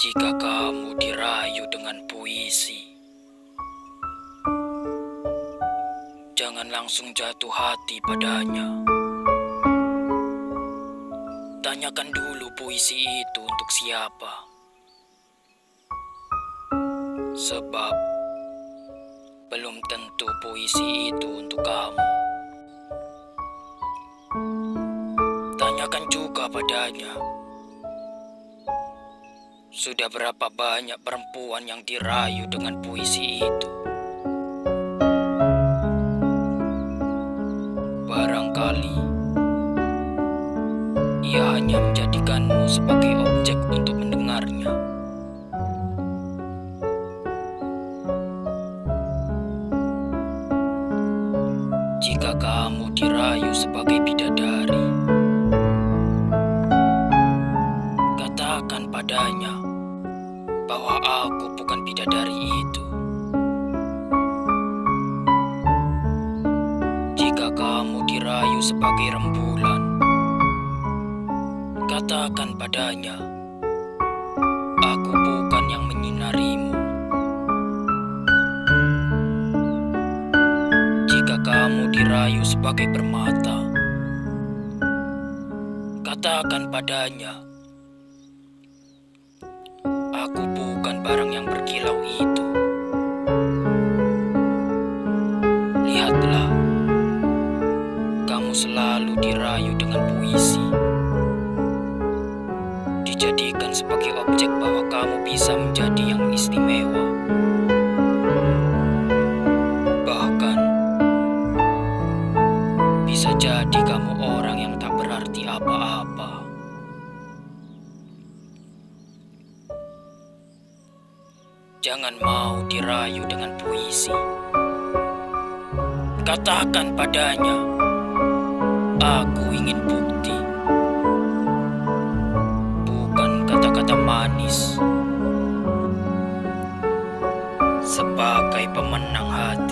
Jika kamu dirayu dengan puisi, jangan langsung jatuh hati padanya. Tanyakan dulu puisi itu untuk siapa. Sebab belum tentu puisi itu untuk kamu. Tanyakan juga padanya. Sudah berapa banyak perempuan yang dirayu dengan puisi itu? Barangkali ia hanya menjadikanmu sebagai objek untuk mendengarnya. Jika kamu dirayu sebagai bidadari, katakan padanya bahwa aku bukan bidadari itu. Jika kamu dirayu sebagai rembulan, katakan padanya, aku bukan yang menyinarimu. Jika kamu dirayu sebagai permata, katakan padanya, barang yang berkilau itu. Lihatlah, kamu selalu dirayu dengan puisi. Dijadikan sebagai objek bahwa kamu bisa menjadi yang istimewa. Bahkan, bisa jadi kamu orang Jangan mau dirayu dengan puisi. Katakan padanya, aku ingin bukti. Bukan kata-kata manis. Sebagai pemenang hati.